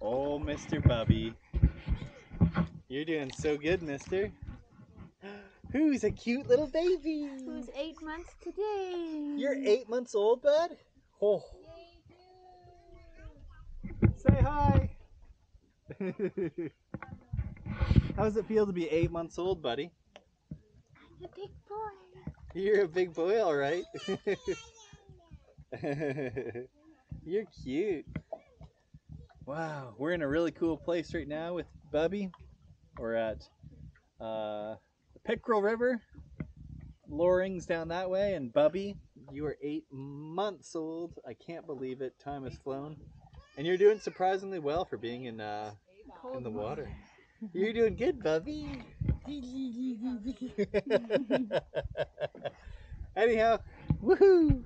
Oh, Mr. Bubby. You're doing so good, mister. Who's a cute little baby? Who's eight months today? You're eight months old, bud? Oh. Say hi. How does it feel to be eight months old, buddy? I'm a big boy. You're a big boy, all right. You're cute. Wow, we're in a really cool place right now with Bubby. We're at uh, the Pickerel River. Loring's down that way, and Bubby, you are eight months old. I can't believe it. Time has flown, and you're doing surprisingly well for being in uh, in the water. You're doing good, Bubby. Anyhow, woohoo!